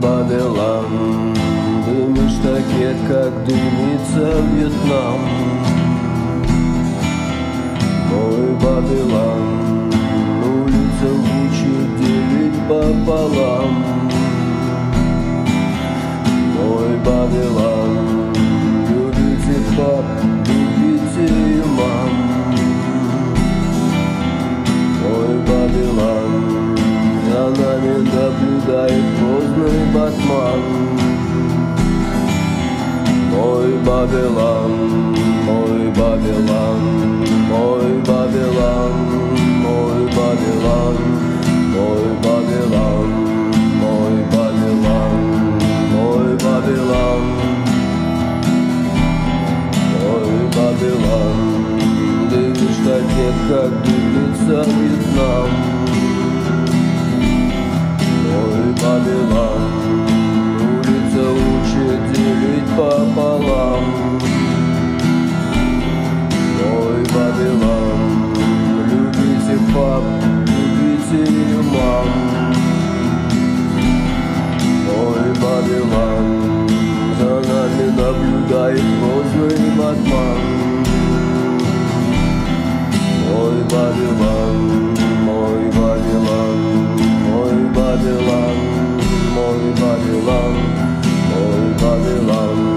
Вавилон Дымишь так как дымится Вьетнам. Мой Вавилон Улица учит делить пополам. Мой Вавилон Любите пап, любите мам Мой Вавилон За нами наблюдает грозный батман Мой Вавилон, мой Вавилон, мой Вавилон, мой Вавилон, мой Вавилон, мой Вавилон, мой Вавилон, мой Вавилон. Дышишь так нет, как дымится Вьетнам. Наблюдает грозный батман. Мой Вавилон, мой Вавилон, мой Вавилон, мой Вавилон, мой Вавилон.